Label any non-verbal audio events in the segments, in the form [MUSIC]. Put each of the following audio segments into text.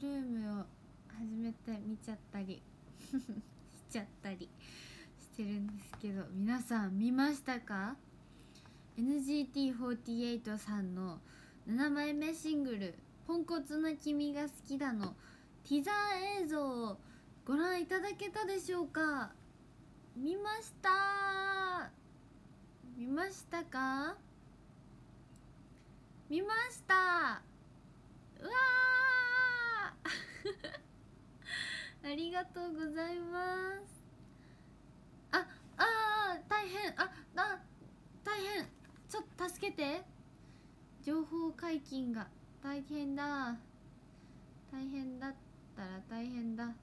ルームを初めて見ちゃったり [LAUGHS] しちゃったりしてるんですけど皆さん見ましたか？NGT48 さんの7枚目シングル「ポンコツな君が好きだ」のティザー映像をご覧いただけたでしょうか？見ました？見ましたか？見ました。うわー！[LAUGHS] ありがとうございます。ああー大変。ああ大変。ちょっと助けて。情報解禁が。大変だ。大変だったら大変だ。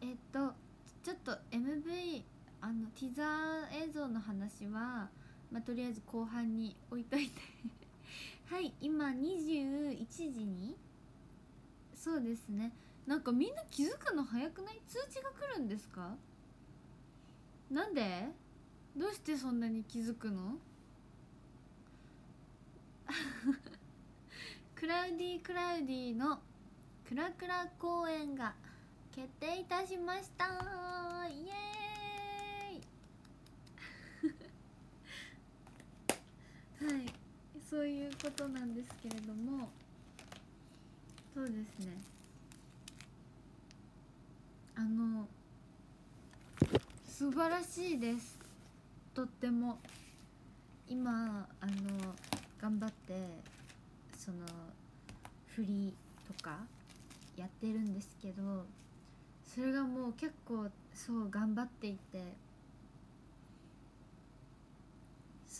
えっとちょっと MV あのティザー映像の話は、まあ、とりあえず後半に置いといて。はい今21時に。そうですね。なんかみんな気づくの早くない？通知が来るんですか？なんで？どうしてそんなに気づくの？[LAUGHS] クラウディクラウディのクラクラ公演が決定いたしました。イエーイ。[LAUGHS] はい。そういうことなんですけれどもそうですね。あの素晴らしいです。とっても。今あの頑張ってその振りとかやってるんですけどそれがもう結構そう頑張っていて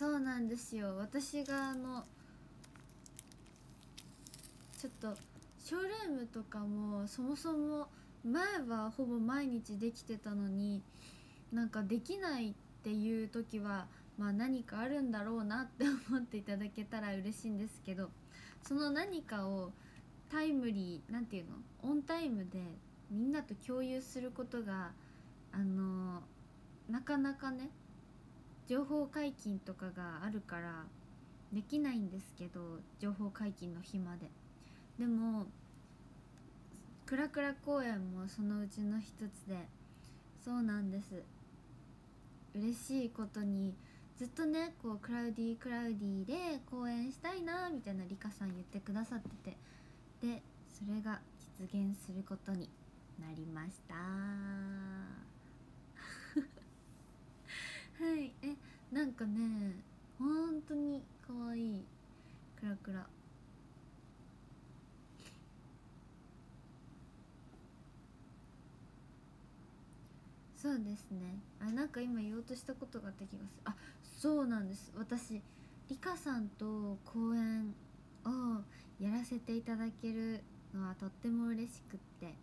そうなんですよ。私があのちょっとショールームとかもそもそも前はほぼ毎日できてたのになんかできないっていう時はまあ何かあるんだろうなって思っていただけたら嬉しいんですけどその何かをタイムリーなんていうのオンタイムでみんなと共有することがあのなかなかね情報解禁とかがあるからできないんですけど情報解禁の日まで。でもクラクラ公演もそのうちの一つでそうなんです。嬉しいことにずっとねこうクラウディークラウディーで公演したいなみたいなリカさん言ってくださってて。でそれが実現することになりました。はい。えなんかね本当に可愛い。クラクラ。そうですね。あなんか今言おうとしたことがあった気がする。あそうなんです。私リカさんと公演をやらせていただけるのはとっても嬉しくって。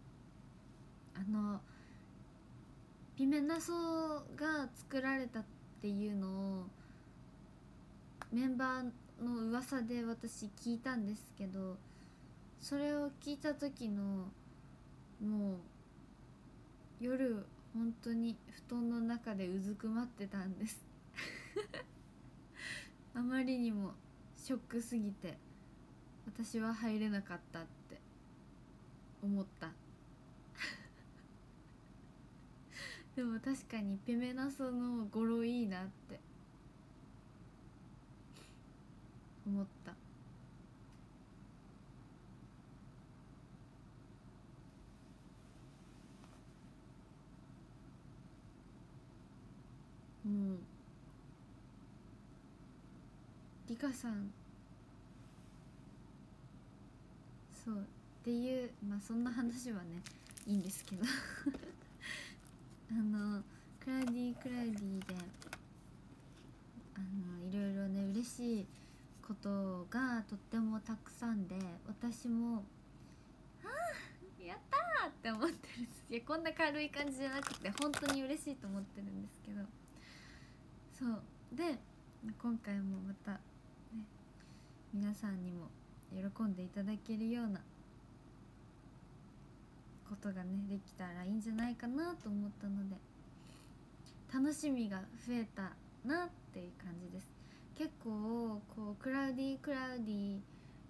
あのピメナソが作られたっていうのをメンバーの噂で私聞いたんですけどそれを聞いた時のもう夜本当に布団の中でうずくまってたんです。[LAUGHS] あまりにもショックすぎて私は入れなかったって思った。でも確かにペメナソの語呂いいなって。思った。もう。リカさん。そう。っていうまあそんな話はねいいんですけど。あのクラウディクラウディであのいろいろね嬉しいことがとってもたくさんで私も「ああやった!」って思ってるいやこんな軽い感じじゃなくて本当に嬉しいと思ってるんですけどそうで今回もまたね皆さんにも喜んでいただけるようなことがねできたらいいんじゃないかなと思ったので楽しみが増えたなっていう感じです。結構こうクラウディクラウディ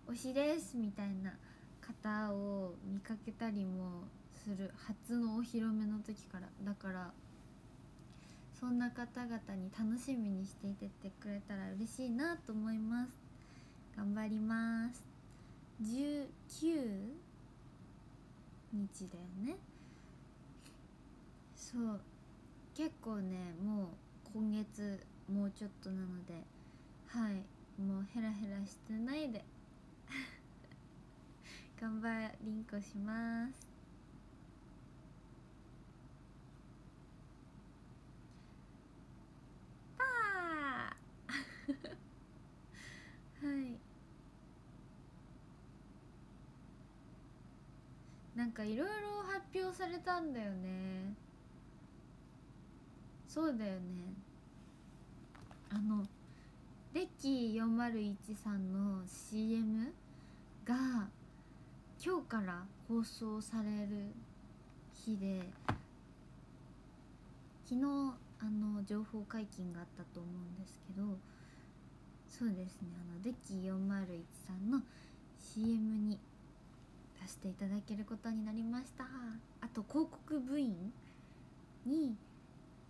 推しですみたいな方を見かけたりもする初のお披露目の時から。だからそんな方々に楽しみにしていてってくれたら嬉しいなと思います。頑張ります。19日だよね。そう。結構ねもう今月もうちょっとなのではい。もうヘラヘラしてないで。[LAUGHS] 頑張りんこしますパーはいなんかいろいろ発表されたんだよね。そうだよね。あのデッキ401さんの CM が今日から放送される日で昨日あの情報解禁があったと思うんですけどそうですね。あのデッキ401さんの CM に出していただけることになりました。あと広告部員に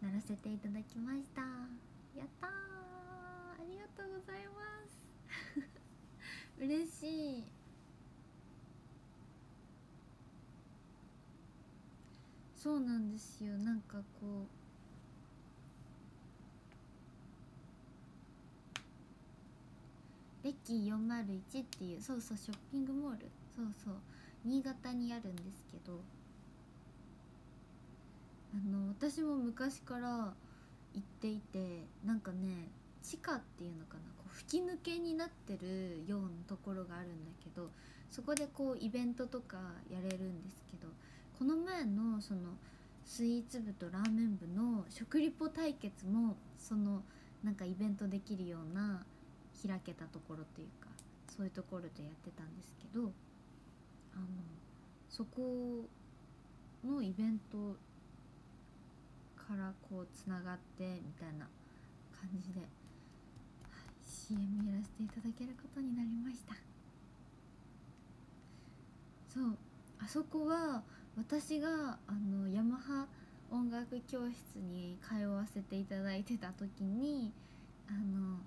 ならせていただきました。やったー。ありがとうございます。[LAUGHS] 嬉しい。そうなんですよ。なんかこうレッキー401っていうそうそうショッピングモール。そうそう。新潟にあるんですけどあの私も昔から行っていてなんかね地下っていうのかなこう吹き抜けになってるようなところがあるんだけどそこでこうイベントとかやれるんですけどこの前のそのスイーツ部とラーメン部の食リポ対決もそのなんかイベントできるような開けたところっていうかそういうところでやってたんですけどあのそこのイベントからこうつながってみたいな感じで、はい、CM やらせていただけることになりました。そうあそこは私があのヤマハ音楽教室に通わせていただいてた時にあの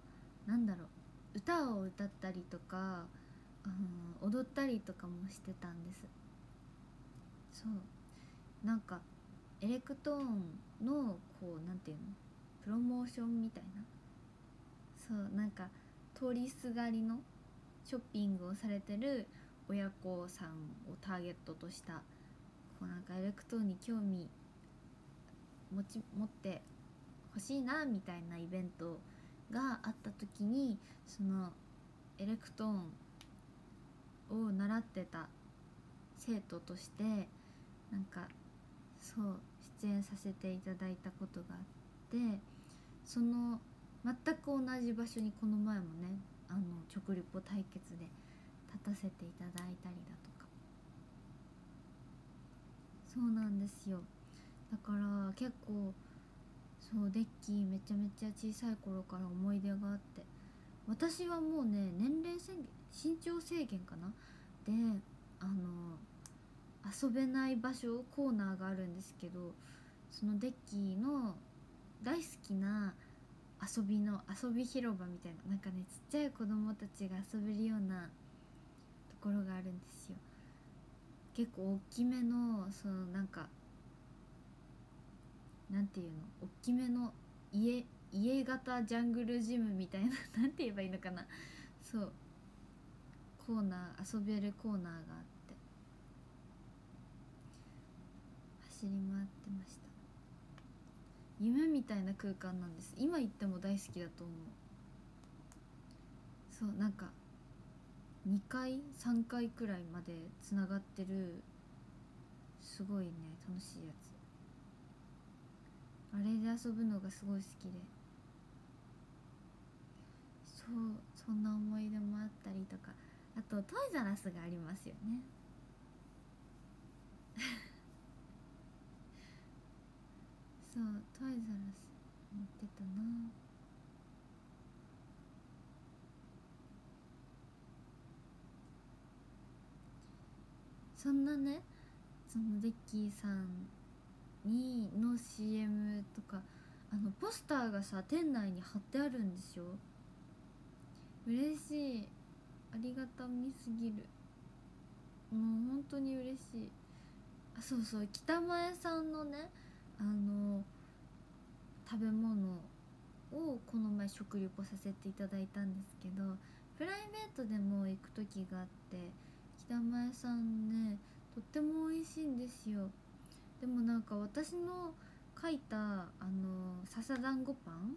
なんだろう歌を歌ったりとかあの踊ったりとかもしてたんです。そう。なんかエレクトーンのこうなんていうの？プロモーションみたいな。そうなんか通りすがりのショッピングをされてる親子さんをターゲットとしたこうなんかエレクトーンに興味持ち持ってほしいなみたいなイベントがあった時にそのエレクトーンを習ってた生徒としてなんかそう出演させていただいたことがあってその全く同じ場所にこの前もねあの直リポ対決で立たせていただいたりだとか。そうなんですよ。だから結構そうデッキめちゃめちゃ小さい頃から思い出があって私はもうね年齢制限身長制限かな？であの遊べない場所コーナーがあるんですけどそのデッキの大好きな遊びの遊び広場みたいななんかねちっちゃい子供たちが遊べるようなところがあるんですよ。結構大きめのそのなんかなんていうの？大きめの家家型ジャングルジムみたいな [LAUGHS] なんて言えばいいのかな？そう。コーナー遊べるコーナーがあって走り回ってました。夢みたいな空間なんです。今行っても大好きだと思う。そうなんか2階3階くらいまでつながってるすごいね楽しいやつ。あれで遊ぶのがすごい好きで。そうそんな思い出もあったりとか。あとトイザラスがありますよね。[LAUGHS] そうトイザラス持ってたな。そんなねそのデッキーさんにの CM とかあのポスターがさ店内に貼ってあるんですよ。嬉しい。ありがたみすぎる。もう本当に嬉しい。あそうそう。北前さんのねあの食べ物をこの前食リポさせていただいたんですけどプライベートでも行く時があって北前さんねとっても美味しいんですよ。でもなんか私の書いたあの笹団子パン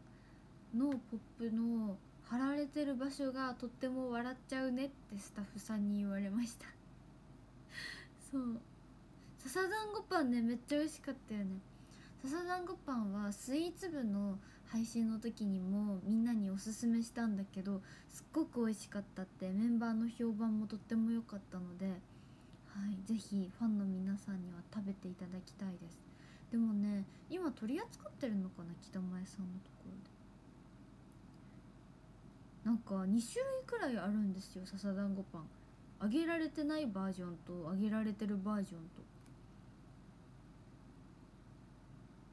のポップの貼られてる場所がとっても笑っちゃうねってスタッフさんに言われました。そう。笹団子パンねめっちゃ美味しかったよね。笹団子パンはスイーツ部の配信の時にもみんなにおすすめしたんだけどすっごく美味しかったってメンバーの評判もとっても良かったのではい是非ファンの皆さんには食べていただきたいです。でもね今取り扱ってるのかな北前さんのとなんか2種類くらいあるんですよ笹団子パン。揚げられてないバージョンと揚げられてるバージョンと。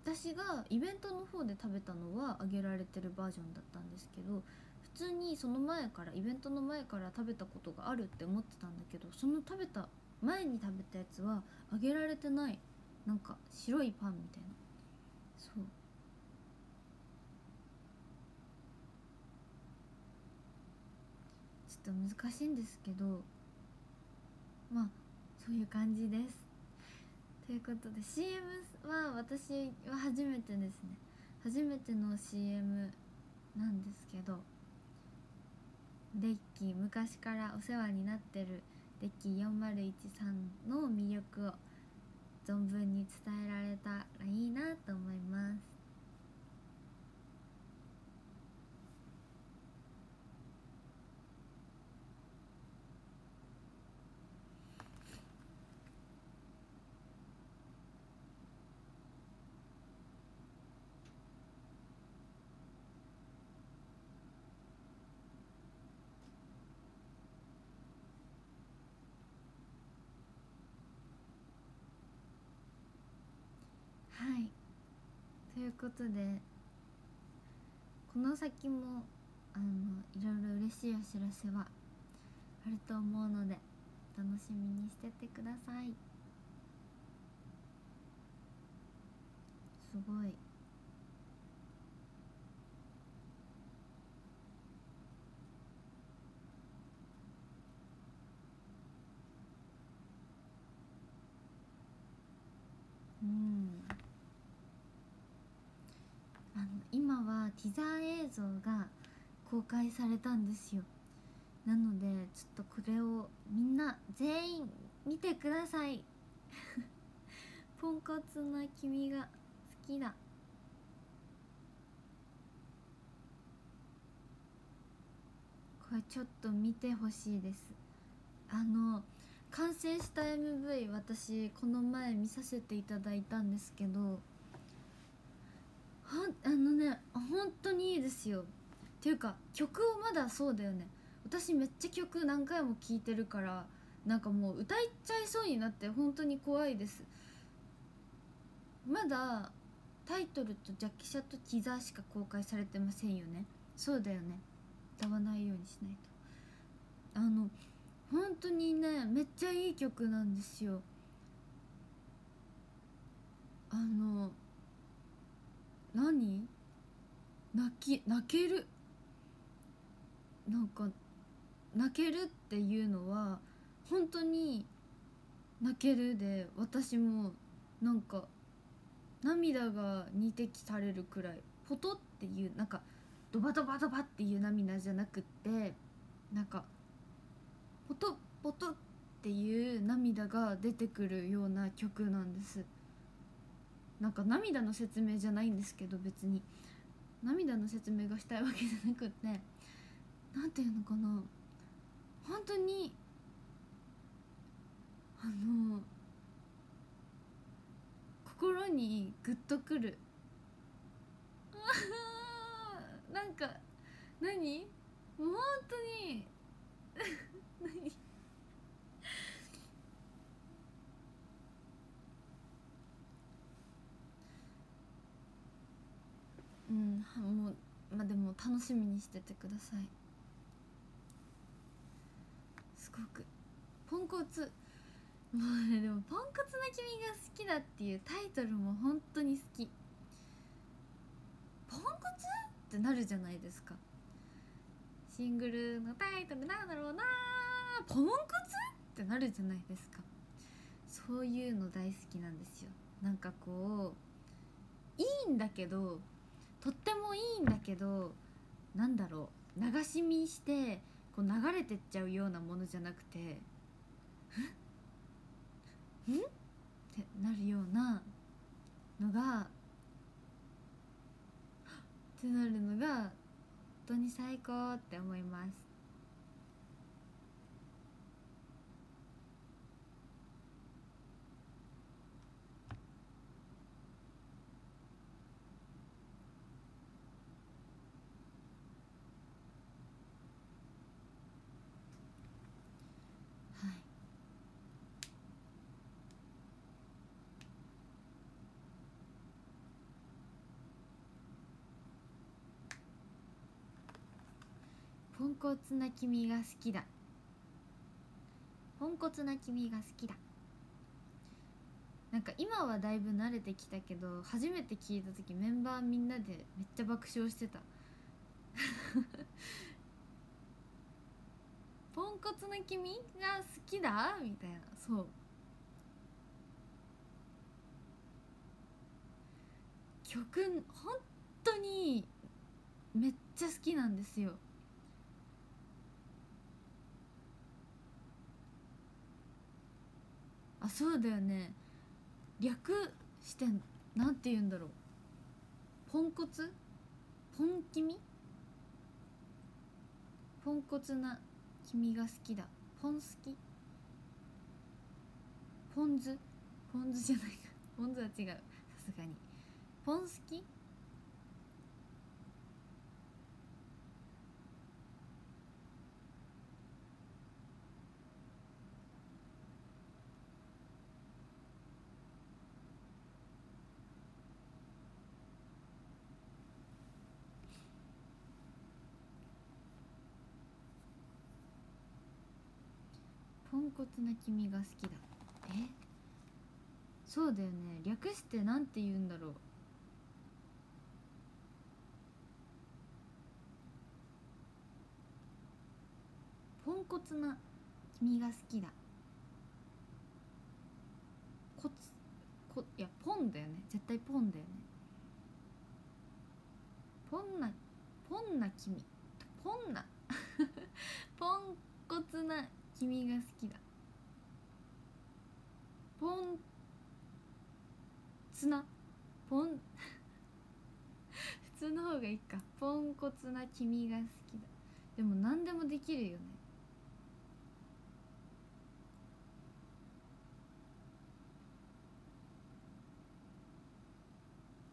私がイベントの方で食べたのは揚げられてるバージョンだったんですけど普通にその前からイベントの前から食べたことがあるって思ってたんだけどその食べた前に食べたやつは揚げられてないなんか白いパンみたいな。そう。ちょっと難しいんですけどまあそういう感じです。ということで CM は私は初めてですね。初めての CM なんですけどデッキ昔からお世話になってるデッキ4013の魅力を存分に伝えられたらいいなと思いますはいということでこの先もあのいろいろ嬉しいお知らせはあると思うので楽しみにしててください。すごいうんあの今はティザー映像が公開されたんですよ。なのでちょっとこれをみんな全員見てください。[LAUGHS] ポンコツな君が好きだ。これちょっと見てほしいです。あの完成した MV 私この前見させていただいたんですけどはあのね本当にいいですよ。っていうか曲をまだそうだよね。私めっちゃ曲何回も聴いてるからなんかもう歌いちゃいそうになって本当に怖いです。まだタイトルとジャケ写とティザーしか公開されてませんよね。そうだよね。歌わないようにしないと。あの本当にねめっちゃいい曲なんですよ。あの何？泣き泣ける？なんか泣けるっていうのは本当に泣けるで私もなんか涙が二滴されるくらい。ポトっていうなんかドバドバドバっていう涙じゃなくってなんかポトポトっていう涙が出てくるような曲なんです。なんか涙の説明じゃないんですけど別に。涙の説明がしたいわけじゃなくって。なんていうのかな。本当にあの心にグッとくる。[LAUGHS] なんか何？もう本当に何も楽しみにしててください。すごく。ポンコツ。もうねでも「ポンコツな君が好きだ」っていうタイトルも本当に好き。ポンコツってなるじゃないですか。シングルのタイトルなんだろうな。ポンコツってなるじゃないですか。そういうの大好きなんですよ。なんかこういいんだけどとってもいいんだけどなんだろう流し見してこう流れてっちゃうようなものじゃなくて「んん?」ってなるようなのがってなるのが本当に最高って思いますはいポンコツな君が好きだ。ポンコツな君が好きだ。なんか今はだいぶ慣れてきたけど初めて聞いた時メンバーみんなでめっちゃ爆笑してた。[LAUGHS] ポンコツな君が好きだ？みたいな。そう。曲本当にめっちゃ好きなんですよ。あそうだよね。略してなんて言うんだろう。ポンコツ？ポンキミポンコツな君が好きだ。ポン好き？ポン酢ポン酢じゃないか。ポン酢は違う。さすがに。ポン好き？コツな君が好きだえそうだよね。略してなんて言うんだろう。ポンコツな君が好きだ。コツこいやポンだよね。絶対ポンだよね。ポンなポンな君。ポンな。[LAUGHS] ポンコツな君が好きだ。ポンツナ。ポン [LAUGHS] 普通の方がいいか。ポンコツな君が好きだ。でも何でもできるよね。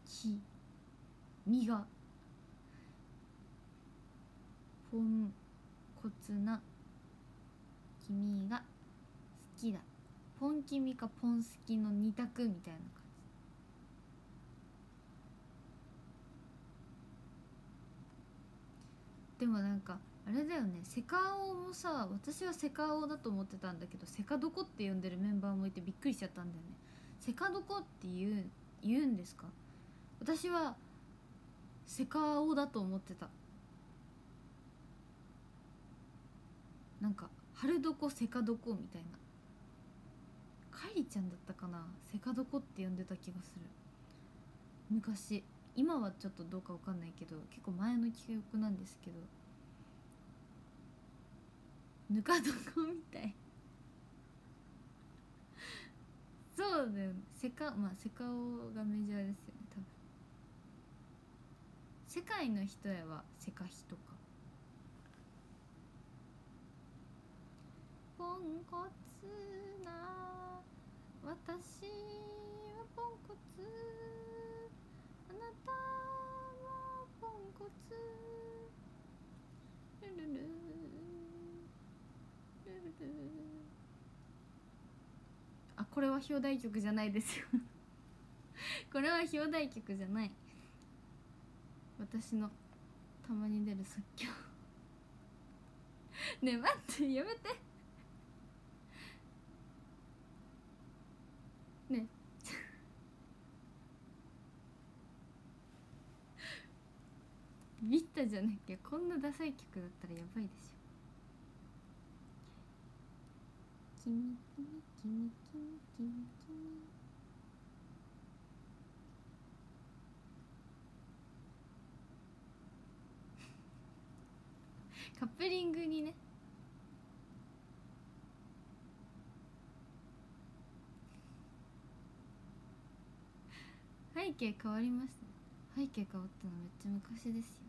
きみが。ポンコツな君が好きだ。ポンキミかポン好きの二択みたいな感じ。でもなんかあれだよね。セカオもさ私はセカオだと思ってたんだけどセカドコって呼んでるメンバーもいてびっくりしちゃったんだよね。セカドコって言う言うんですか？私はセカオだと思ってた。なんか春どこセカどこみたいな。カイリちゃんだったかな？セカどこって呼んでた気がする。昔。今はちょっとどうかわかんないけど結構前の記憶なんですけど。ぬか床みたい。そうだよね。セカまあセカオがメジャーですよね多分。世界の人へはセカヒとか。ポンコツな私はポンコツあなたはポンコツ。ルルルルルルあこれは表題曲じゃないですよ。[LAUGHS] これは表題曲じゃない。私のたまに出る即興ねえ待ってやめて。ね。えビッタじゃなきゃこんなダサい曲だったらやばいでしょ「キミキミキミキミキミキミ」カップリングにね背景変わりました。背景変わったのめっちゃ昔ですよ。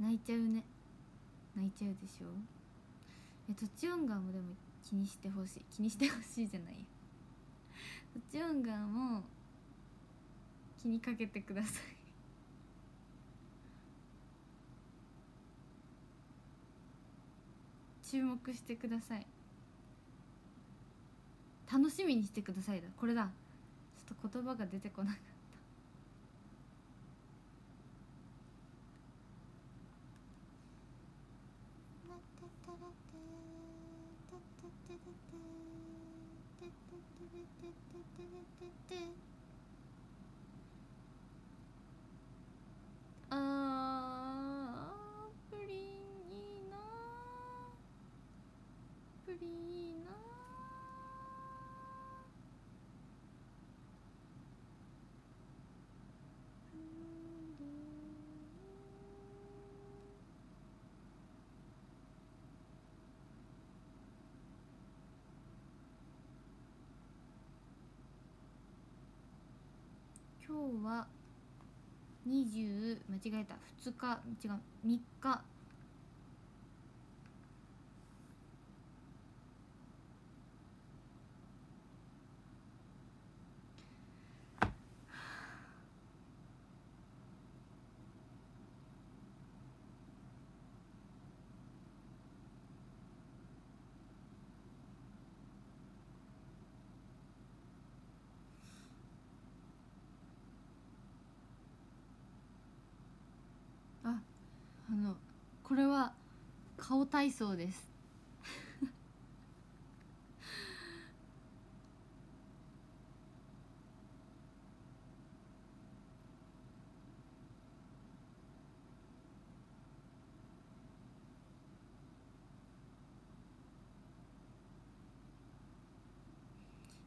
泣いちゃうね。泣いちゃうでしょ。え土地音感もでも気にしてほしい。気にしてほしいじゃないよ。土地音感も気にかけてください。注目してください。楽しみにしてくださいだ。これだ。ちょっと言葉が出てこなかったあープリンいいなプリンいいな今日は20間違えた。2日違う。3日ああのこれは顔体操です。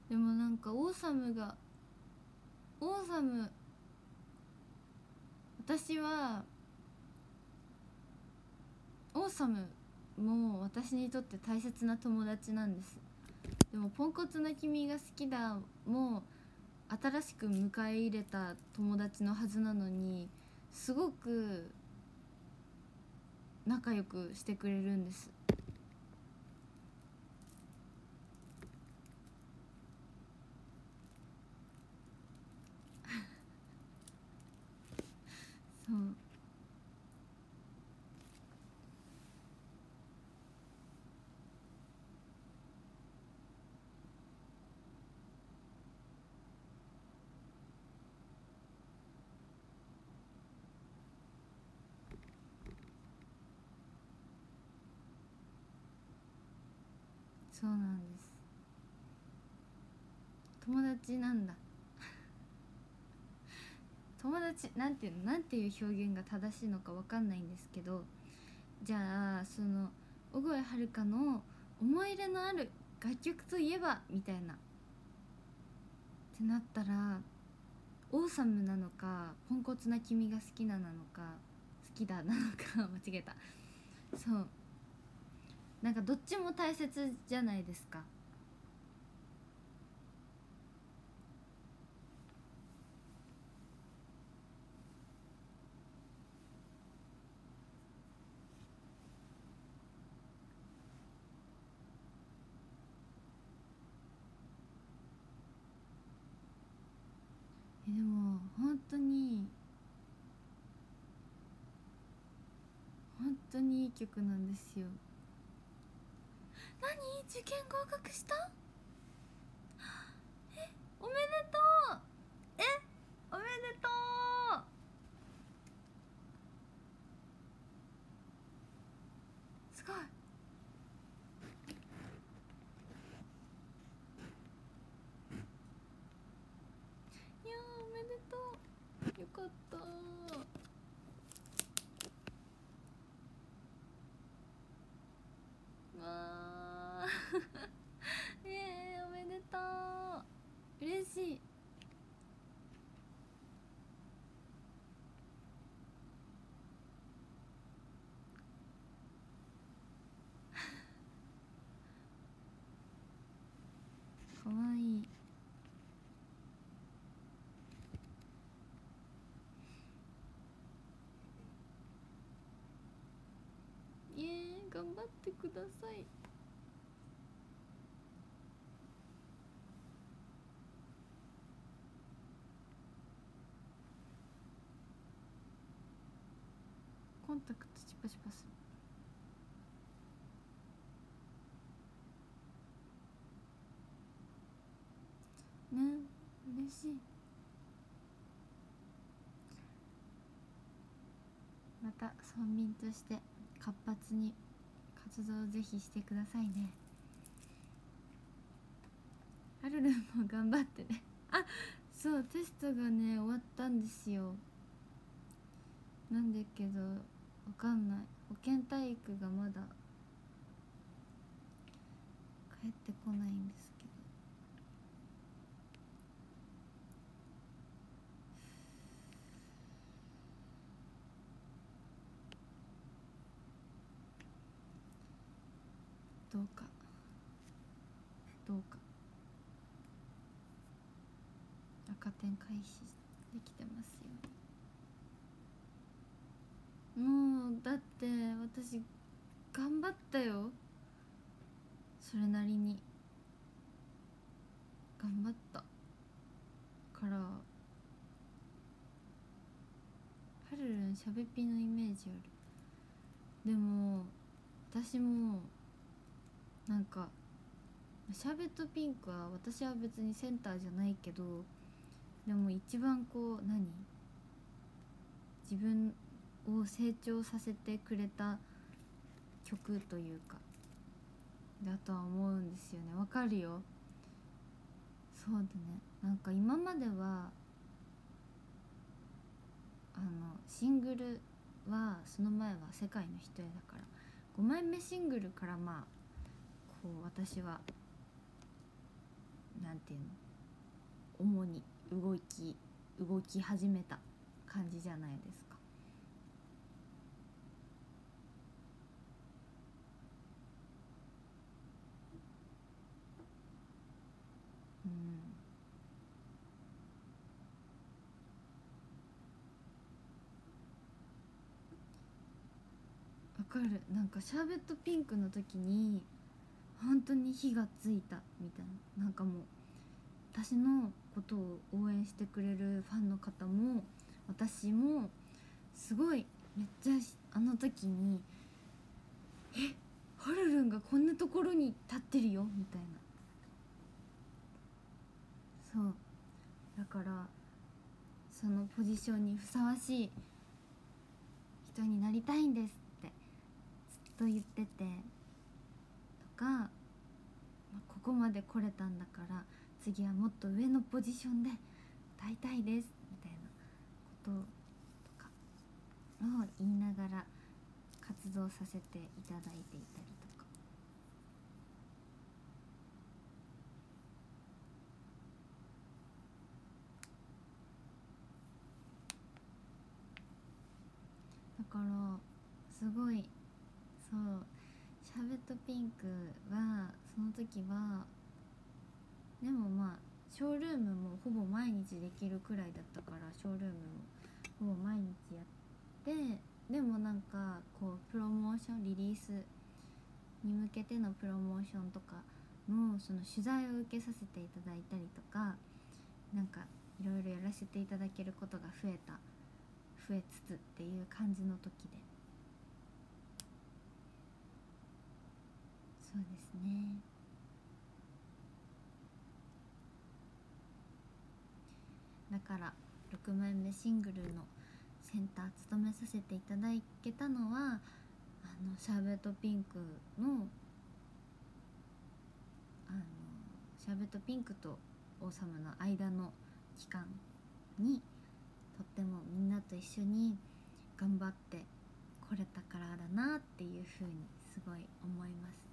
でもなんかオーサムがオーサム私はオーサムも私にとって大切な友達なんです。でも「ポンコツな君が好きだ」も新しく迎え入れた友達のはずなのにすごく仲良くしてくれるんです。そ [LAUGHS] うそうなんです。友達なんだ。[LAUGHS] 友達なんていうの？なんていう表現が正しいのかわかんないんですけどじゃあその小越遥の思い入れのある楽曲といえば？みたいな。ってなったらオーサムなのかポンコツな君が好きななのか好きだなのか [LAUGHS] 間違えた。そう。なんかどっちも大切じゃないですか。でも本当に本当にいい曲なんですよ。何？受験合格した？え？おめでとう！え？おめでとうえー、おめでとう嬉しいかわいいイエーイ頑張ってください。コンタクトチパチパする。ね嬉しい。また村民として活発に。活動をぜひしてくださいね。はるるんも頑張って。ねあそうテストがね終わったんですよ。なんだけどわかんない。保健体育がまだ帰ってこないんですけどうか。どうか。赤点回避できてますよもうだって私頑張ったよ。それなりに。頑張った。から。はるるんしゃべっぴのイメージある。でも私もなんかシャーベットピンクは私は別にセンターじゃないけどでも一番こう何？自分を成長させてくれた曲というかだとは思うんですよね。わかるよ。そうだね。なんか今まではあのシングルはその前は「世界の人へ」だから5枚目シングルからまあこう私はなんていうの？主に動き動き始めた感じじゃないですか。うん。わかる。なんかシャーベットピンクの時に本当に火がついたみたいな。なんかもう私のことを応援してくれるファンの方も私もすごいめっちゃあの時に「えハルルンがこんなところに立ってるよ」みたいな。そう。だからそのポジションにふさわしい人になりたいんですってずっと言ってて。か、まあここまで来れたんだから次はもっと上のポジションで歌いたいですみたいなこととかを言いながら活動させていただいていたりとか。だからすごいそうャーベットピンクはその時はでもまあショールームもほぼ毎日できるくらいだったからショールームもほぼ毎日やってでもなんかこうプロモーションリリースに向けてのプロモーションとかもその取材を受けさせていただいたりとかなんかいろいろやらせていただけることが増えた増えつつっていう感じの時で。そうですね。だから6枚目シングルのセンター務めさせていただけたのはあのシャーベットピンクのあのシャーベットピンクとオーサムの間の期間にとってもみんなと一緒に頑張ってこれたからだなっていうふうにすごい思います。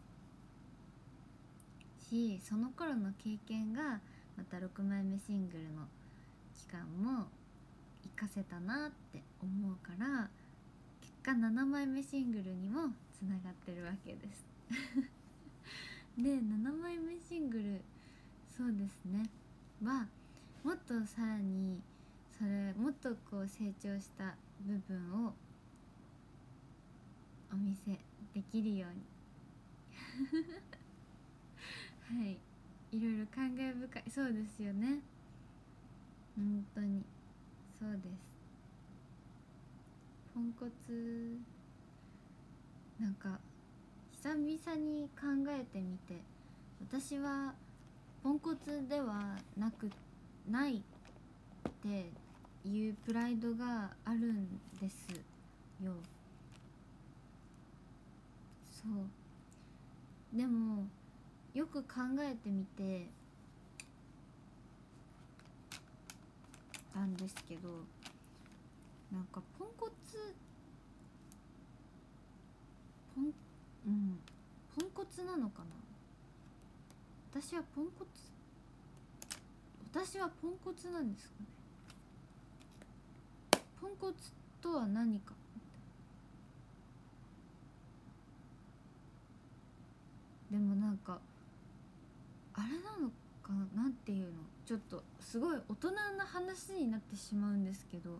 しその頃の経験がまた6枚目シングルの期間も活かせたなって思うから結果7枚目シングルにもつながってるわけです。[LAUGHS] で7枚目シングルそうですね。はもっとさらにそれもっとこう成長した部分をお見せできるように。はい。いろいろ感慨深い。そうですよね。本当に。そうです。ポンコツ。なんか久々に考えてみて。私はポンコツではなくないっていうプライドがあるんですよ。そう。でもよく考えてみてたんですけどなんかポンコツポンうんポンコツなのかな？私はポンコツ私はポンコツなんですかね。ポンコツとは何か。でもなんかあれなのかなんていうのちょっとすごい大人な話になってしまうんですけど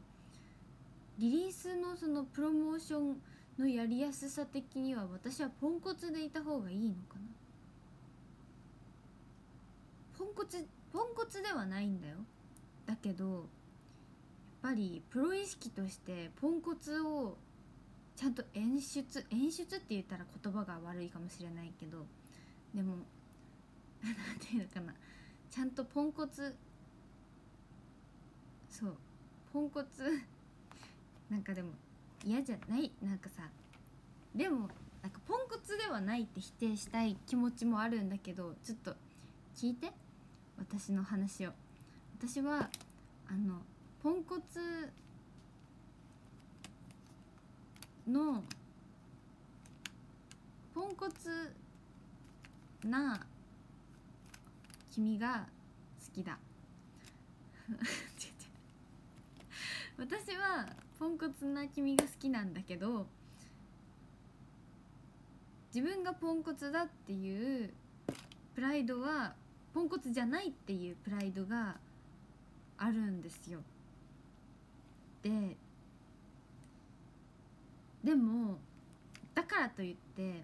リリースのそのプロモーションのやりやすさ的には私はポンコツでいた方がいいのかな？ポンコツポンコツではないんだよ。だけどやっぱりプロ意識としてポンコツをちゃんと演出演出って言ったら言葉が悪いかもしれないけどでも何ていうのかなちゃんとポンコツそうポンコツなんかでも嫌じゃない。なんかさでもなんかポンコツではないって否定したい気持ちもあるんだけどちょっと聞いて。私の話を私はあのポンコツのポンコツな君が好きだ。[LAUGHS] 私はポンコツな君が好きなんだけど自分がポンコツだっていうプライドはポンコツじゃないっていうプライドがあるんですよ。ででもだからといって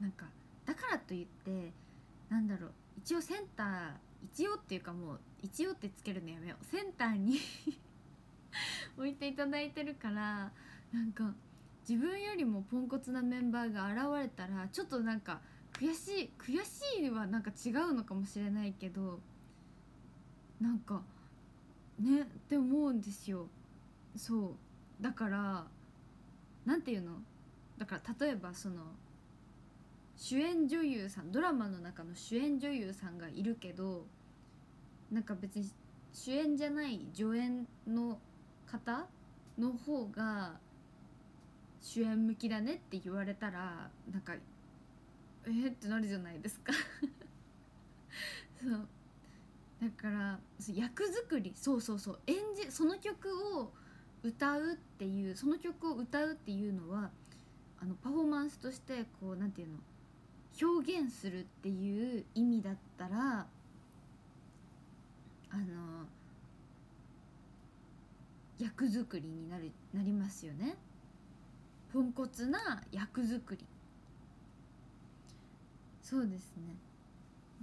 なんかだからといってなんだろう一応センター一応っていうかもう一応ってつけるのやめよう。センターに [LAUGHS] 置いていただいてるからなんか自分よりもポンコツなメンバーが現れたらちょっとなんか悔しい悔しいはなんか違うのかもしれないけどなんかねって思うんですよ。そう。だから何て言うの？だから例えばその主演女優さんドラマの中の主演女優さんがいるけどなんか別に主演じゃない助演の方の方が主演向きだねって言われたらなんかえー、ってなるじゃないですか。[LAUGHS] そう。だから役作りそうそうそう演じその曲を歌うっていうその曲を歌うっていうのはあのパフォーマンスとしてこうなんていうの？表現するっていう意味だったらあの役作りになるなりますよね。ポンコツな役作り。そうですね。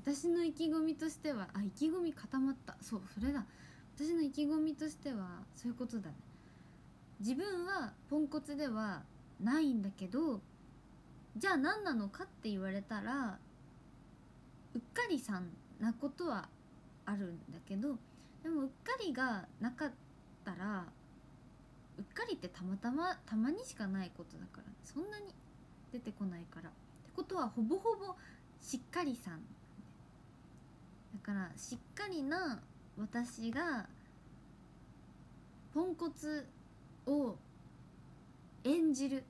私の意気込みとしてはあ意気込み固まった。そうそれだ。私の意気込みとしてはそういうことだね。自分はポンコツではないんだけどじゃあ何なのかって言われたらうっかりさんなことはあるんだけどでもうっかりがなかったらうっかりってたまたまたまにしかないことだからそんなに出てこないから。ってことはほぼほぼしっかりさん。だからしっかりな私がポンコツを演じる。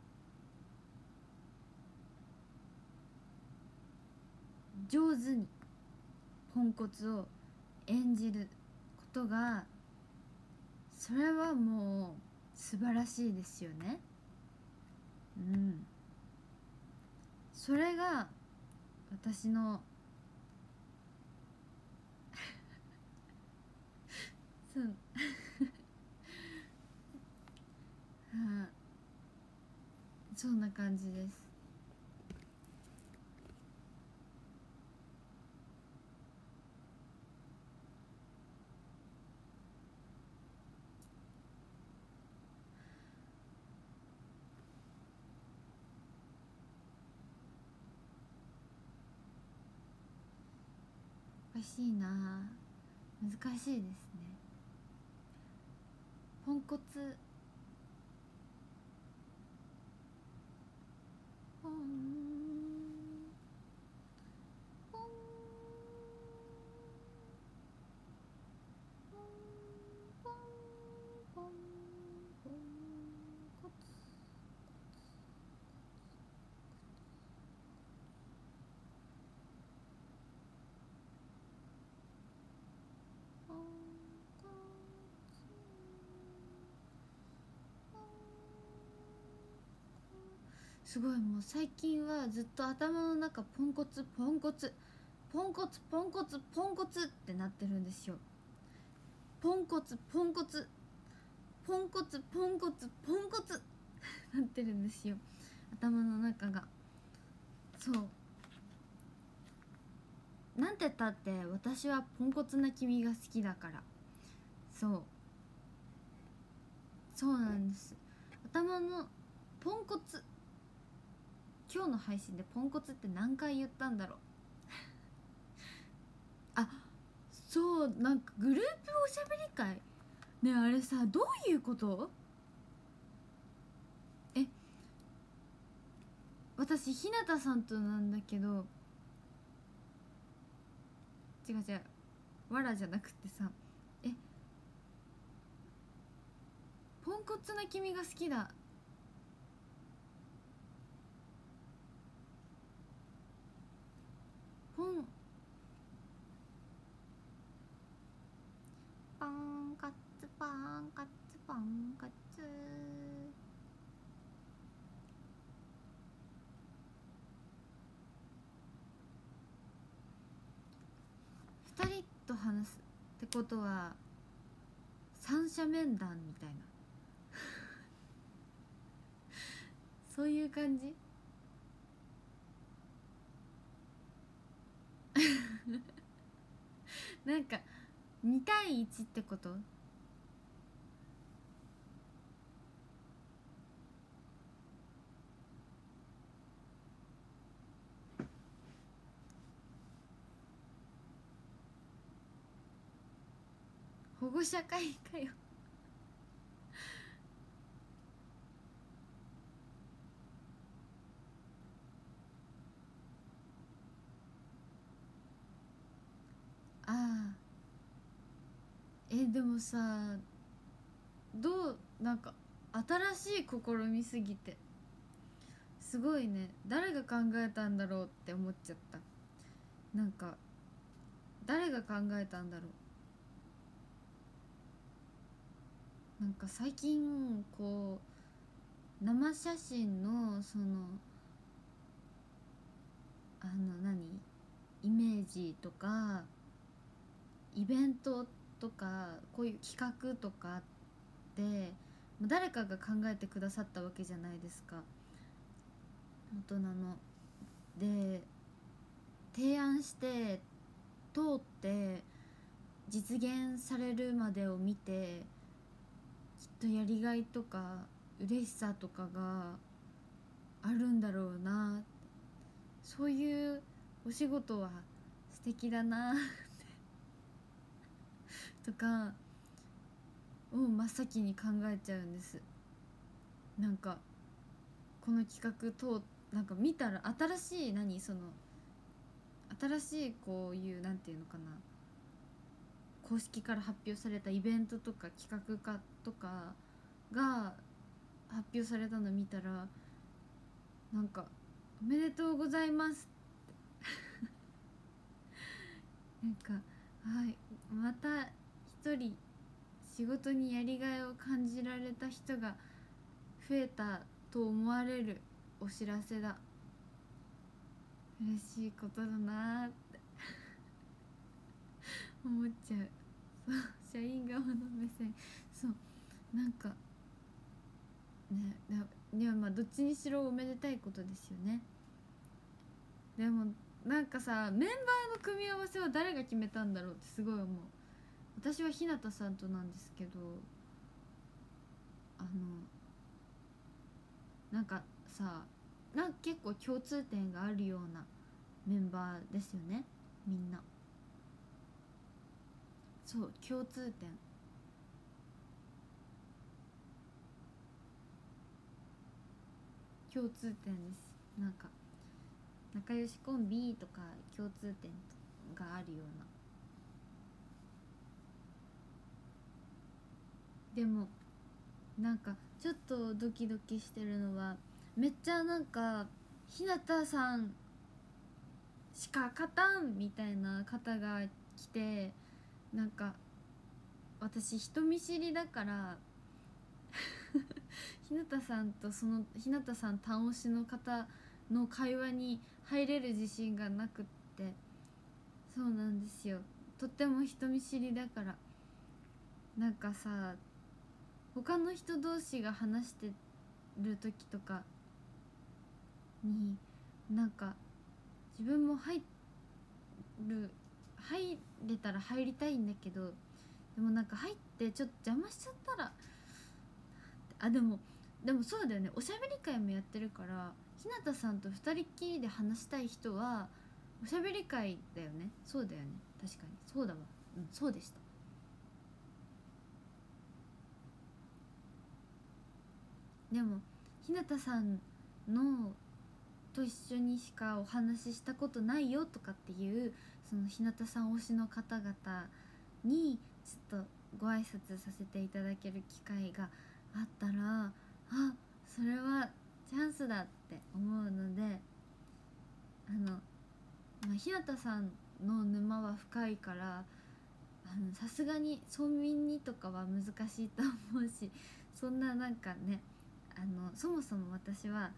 上手にポンコツを演じることがそれはもう素晴らしいですよね。うん。それが私の [LAUGHS] そう。は [LAUGHS] あそんな感じです。難しいな。難しいですね。ポンコツ。ポンポンポンポンコツポンコツすごいもう最近はずっと頭の中ポンコツポンコツポンコツポンコツポンコツってなってるんですよ。ポンコツポンコツポンコツポンコツポンコツ [LAUGHS] なってるんですよ。頭の中が。そう。なんて言ったって私はポンコツな君が好きだから。そう。そうなんです。頭のポンコツ今日の配信でポンコツって何回言ったんだろう。[LAUGHS] あそうなんかグループおしゃべり会。ねあれさどういうこと？え私日向さんとなんだけど違う違うわらじゃなくてさえポンコツな君が好きだ。ポンパンカツパンカツパンカツ。二人と話すってことは三者面談みたいな。そういう感じ [LAUGHS] なんか2対1ってこと？保護者会かよああえでもさどうなんか新しい試みすぎて。すごいね。誰が考えたんだろうって思っちゃった。なんか誰が考えたんだろう。なんか最近こう生写真のそのあの何？イメージとかイベントとかこういう企画とかって誰かが考えてくださったわけじゃないですか。大人の。で提案して通って実現されるまでを見てきっとやりがいとか嬉しさとかがあるんだろうな。そういうお仕事は素敵だな。とかを真っ先に考えちゃうんです。なんかこの企画となんか見たら新しい何その新しいこういうなんていうのかな公式から発表されたイベントとか企画化とかが発表されたの見たらなんか「おめでとうございます」って。[LAUGHS] なんかはいまた一人仕事にやりがいを感じられた人が増えたと思われるお知らせだ。嬉しいことだなーって。[LAUGHS] 思っちゃう。そう社員側の目線。そう。なんかねいやまあどっちにしろおめでたいことですよね。でもなんかさメンバーの組み合わせは誰が決めたんだろうってすごい思う。私は日向さんとなんですけどあのなんかさなんか結構共通点があるようなメンバーですよねみんな。そう共通点。共通点です。なんか仲良しコンビとか共通点があるような。でもなんかちょっとドキドキしてるのはめっちゃなんか日向さんしか勝たんみたいな方が来てなんか私人見知りだから [LAUGHS] 日向さんとその日向さん単押しの方の会話に入れる自信がなくってそうなんですよ。とっても人見知りだから。なんかさ他の人同士が話してる時とかになんか自分も入る入れたら入りたいんだけどでもなんか入ってちょっと邪魔しちゃったらあでもでもそうだよね。おしゃべり会もやってるから日向さんと二人っきりで話したい人はおしゃべり会だよね。そうだよね。確かに。そうだわ。うんそうでした。でも日向さんのと一緒にしかお話ししたことないよとかっていうその日向さん推しの方々にちょっとご挨拶させていただける機会があったらあそれはチャンスだって思うのであの、まあ、日向さんの沼は深いからさすがに村民にとかは難しいと思うしそんななんかねあのそもそも私は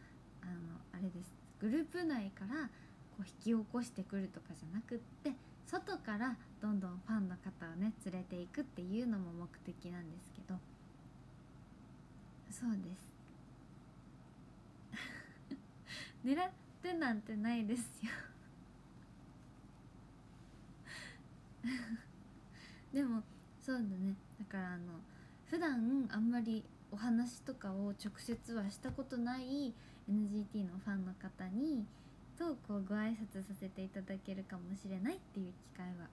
あのあれです。グループ内からこう引き起こしてくるとかじゃなくって外からどんどんファンの方をね連れていくっていうのも目的なんですけど。そうです。[LAUGHS] 狙ってなんてないですよ。[LAUGHS] でもそうだね。だからあの普段あんまりお話とかを直接はしたことない NGT のファンの方にとこうご挨拶させていただけるかもしれないっていう機会は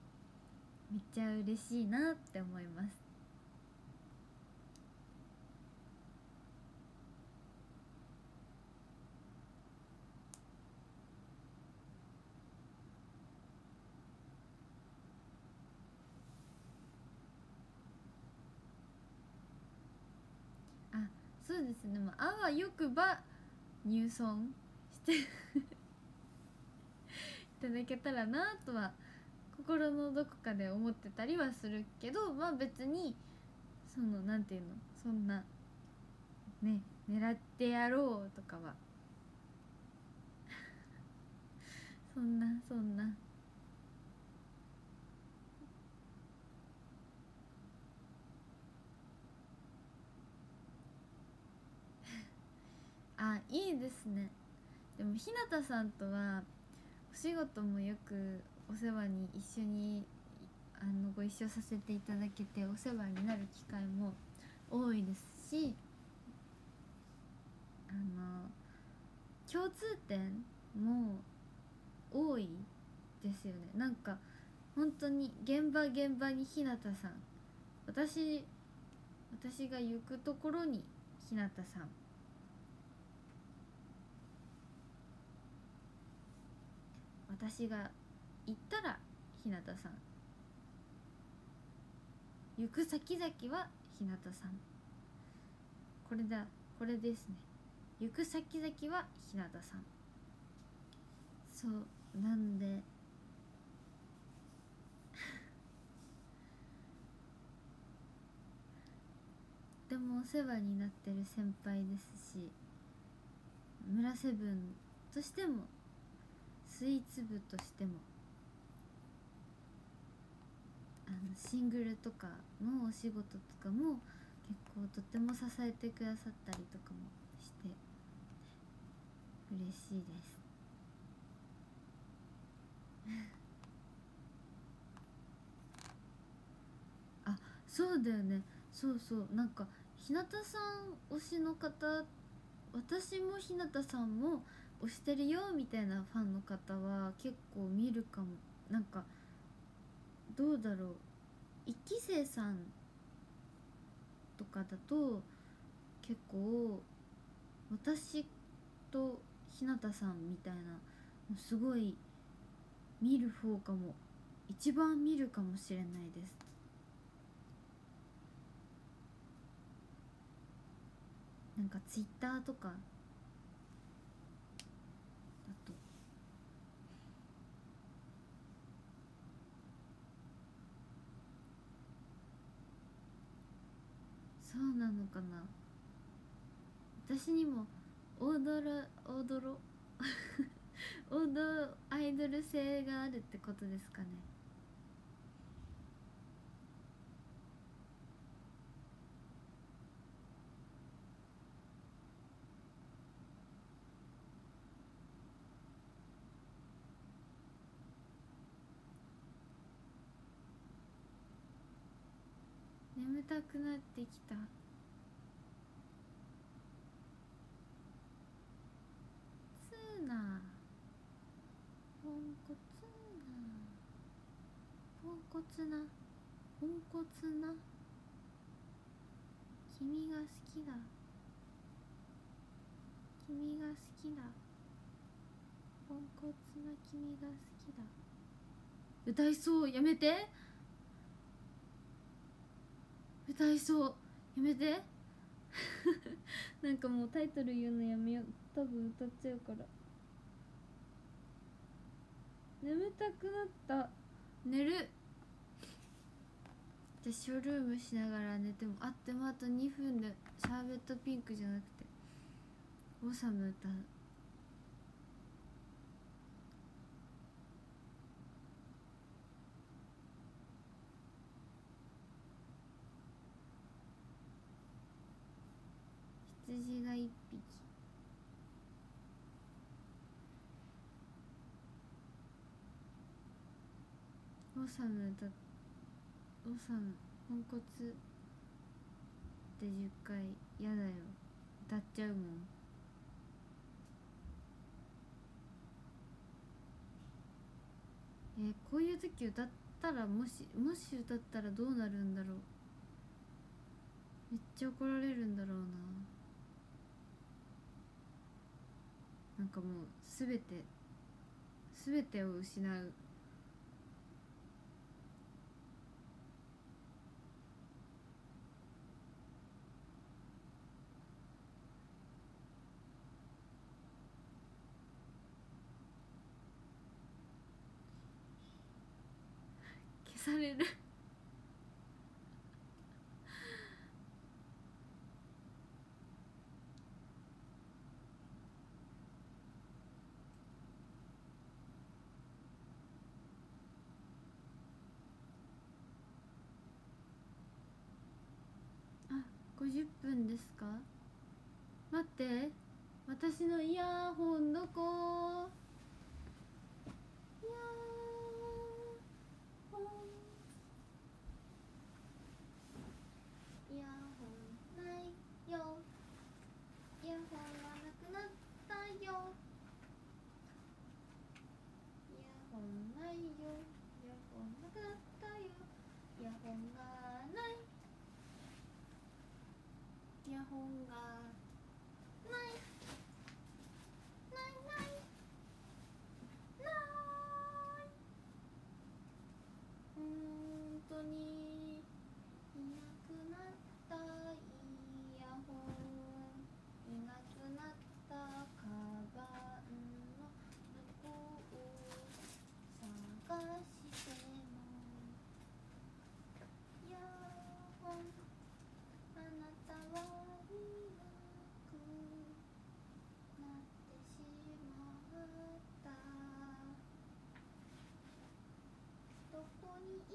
めっちゃ嬉しいなって思いますあそうですね。もうあわよくば入村していただけたらなとは心のどこかで思ってたりはするけど [LAUGHS] まあ別にそのなんていうのそんなね狙ってやろうとかは。そんなそんなあいいですね。でも日向さんとはお仕事もよくお世話に一緒にあのご一緒させていただけてお世話になる機会も多いですしあの共通点も多いですよね。なんか本当に現場現場に日向さん。私私が行くところに日向さん。私が行ったら日向さん。行く先々は日向さん。これだこれですね。行く先々は日向さん。そうなんで。[LAUGHS] でもお世話になってる先輩ですし村セブンとしてもスイーツ部としてもあのシングルとかのお仕事とかも結構とっても支えてくださったりとかもして嬉しいです。[LAUGHS] あそうだよね。そうそう。なんか日向さん推しの方私も日向さんも推してるよみたいなファンの方は結構見るかも。なんかどうだろう。一期生さんとかだと結構私と日向さんみたいなすごい見る方かも。一番見るかもしれないです。なんかツイッターとかだとそうなのかな。私にも踊る踊ろ踊アイドル性があるってことですかね眠たくなってきた。つーなポンコツなポンコツな。ポンコツな。君が好きだ。君が好きだ。ポンコツな君が好きだ。歌いそう？やめて。歌いそう。やめて。[LAUGHS] なんかもうタイトル言うのやめよう。多分歌っちゃうから。眠たくなった。寝る。でショールームしながら寝ても。あってもあと2分で。シャーベットピンクじゃなくて。オーサム歌う。羊が一匹。オサムだオサムポンコツって10回やだよ。歌っちゃうもん。えーこういう時歌ったらもしもし歌ったらどうなるんだろう。めっちゃ怒られるんだろうな。なんかもう全て全てを失う。消されるあんですか？待って私のイヤホンどこイヤホンイヤホンないよイヤホンがなくなったよイヤホンないよイヤホンなくなったよイヤホンがないイヤホンがないないないない本当にいなくなったイヤホンいなくなったカバンのどこを探してもイヤホンあなたは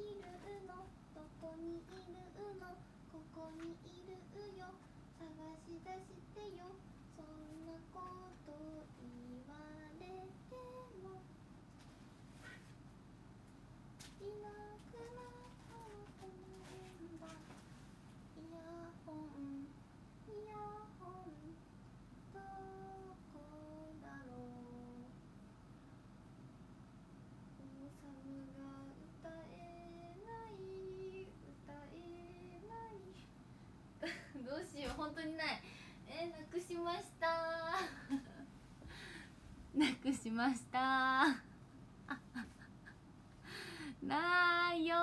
いるのどこにいるのここにいるよ探し出してよそんなこと言われてもいなくなったこの現場イヤホンイヤホンどこだろう王様が歌えない歌えないどうしよう本当にない。えー、なくしました。[LAUGHS] なくしました。[LAUGHS] ないよ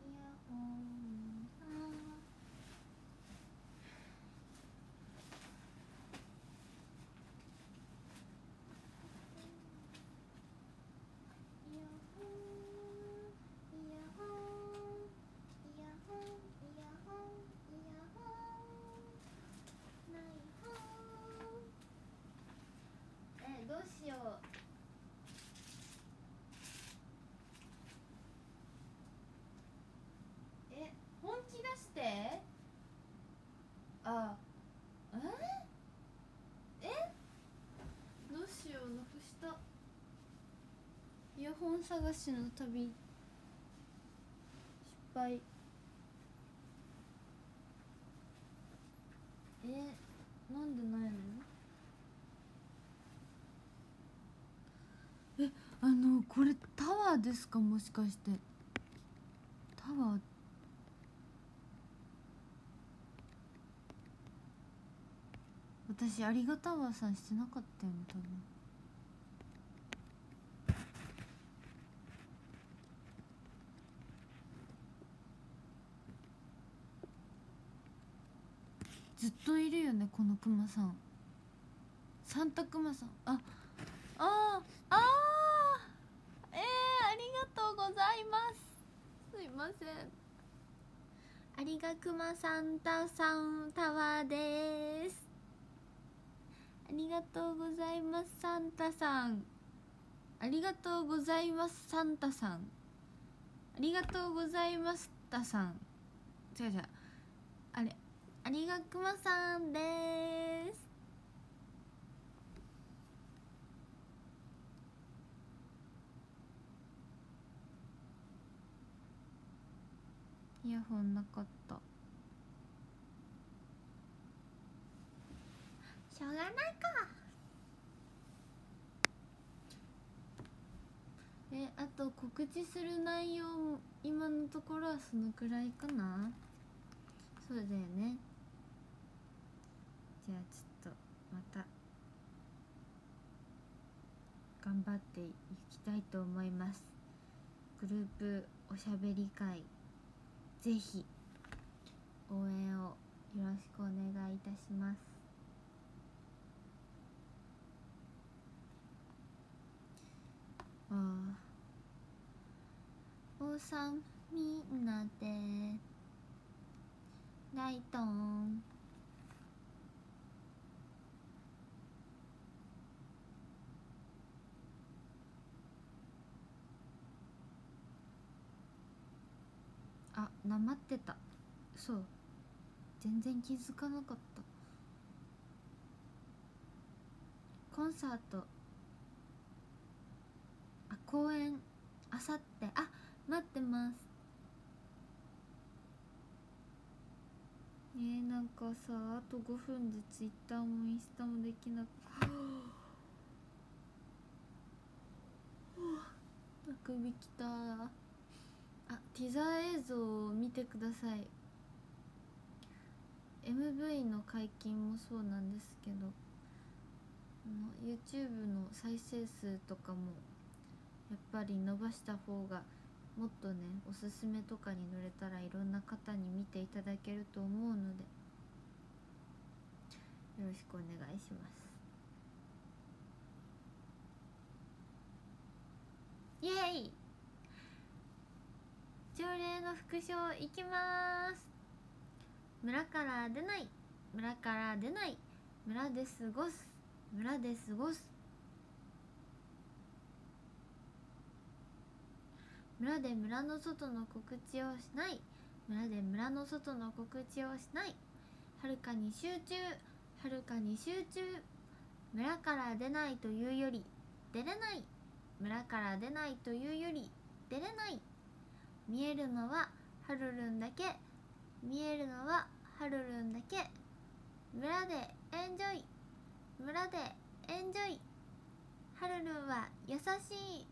イヤホンあイヤホンイヤホンイヤホンイヤホンイヤホンないホンえどうしようえ本気出してあええどうしようなくしたイヤホン探しの旅失敗。えなんでないの？えあのこれタワーですか？もしかして。タワー。私ありがタワーさんしてなかったよね多分。といるよねこのクマさん。サンタクマさん。ああーあーえー、ありがとうございます。すいません。ありがくまサンタさんタワーです。ありがとうございますサンタさん。ありがとうございますサンタさん。ありがとうございますタさん。違う違う。ありがくまさんですイヤホンなかった。しょうがないか。えあと告知する内容も今のところはそのくらいかな。そうだよねじゃあちょっとまた頑張っていきたいと思います。グループおしゃべり会ぜひ応援をよろしくお願いいたします。ああおさんみんなで。ライトン。あなまってた。そう。全然気づかなかった。コンサート。あ公演。あさってあ待ってます。えー、なんかさあと5分でツイッターもインスタもできなく [GASPS] あくびきたあティザー映像を見てください。MV の解禁もそうなんですけどあの YouTube の再生数とかもやっぱり伸ばした方がもっとねおすすめとかに乗れたらいろんな方に見ていただけると思うのでよろしくお願いしますイエイ例の復唱いきます。村から出ない。村から出ない。村で過ごす。村で過ごす。村で村の外の告知をしない。村で村の外の告知をしない。はるかに集中。はるかに集中。村から出ないというより出れない。村から出ないというより出れない。見えるのははるるんだけ。見えるのははるるんだけ。村でエンジョイ。村でエンジョイ。はるるんは優しい。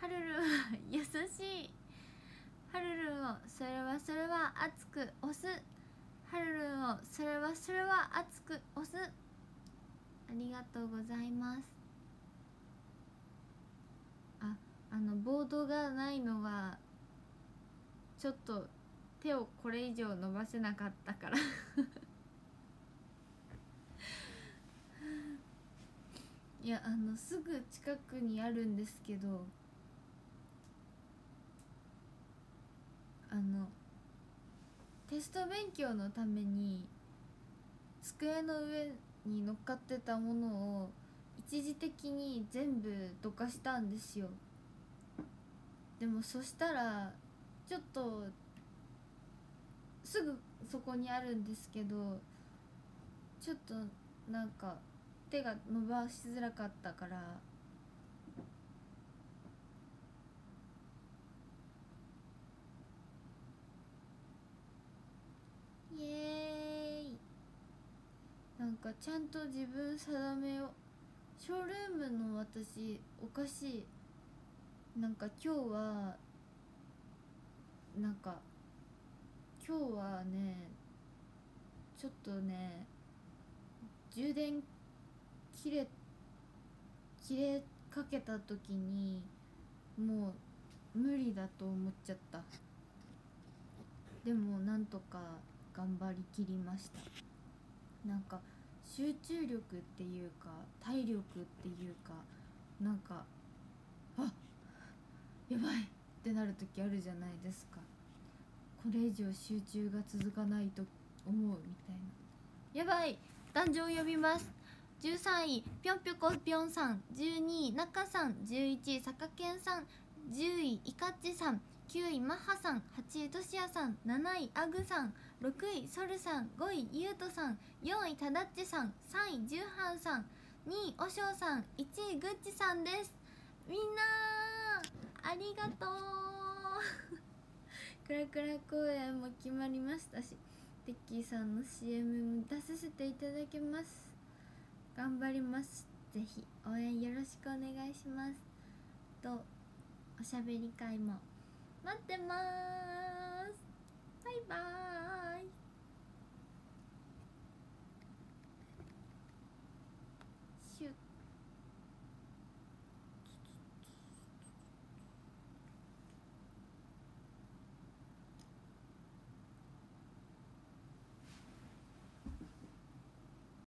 はるるんは優しい。はるるんをそれはそれは熱く押す。はるるんをそれはそれは熱く押す。ありがとうございます。ああのボードがないのはちょっと手をこれ以上伸ばせなかったから。[LAUGHS] いやあのすぐ近くにあるんですけどあのテスト勉強のために机の上に乗っかってたものを一時的に全部どかしたんですよ。でもそしたらちょっとすぐそこにあるんですけどちょっとなんか手が伸ばしづらかったからイエーイ。なんかちゃんと自分定めようショールームの私おかしい。なんか今日はなんか今日はねちょっとね充電切れ切れかけた時にもう無理だと思っちゃった。でもなんとか頑張りきりました。なんか集中力っていうか体力っていうかなんかあやばい。ってなる時あるじゃないですか。これ以上集中が続かないと思うみたいな。やばい。壇上呼びます。13位。ぴょんぴょこぴょんさん。12位。中さん。11位。坂健さん。10位。いかっちさん。9位。マッハさん。8位。としやさん。7位。アグさん。6位。ソルさん。5位。ゆうとさん。4位。ただっちさん。3位。じゅうはんさん。2位。おしょうさん。1位。ぐっちさんです。みんなありがとう。[LAUGHS] クラクラ公演も決まりましたしテッキーさんの CM も出させていただきます。頑張ります。ぜひ応援よろしくお願いします。とおしゃべり会も待ってます。バイバーイ。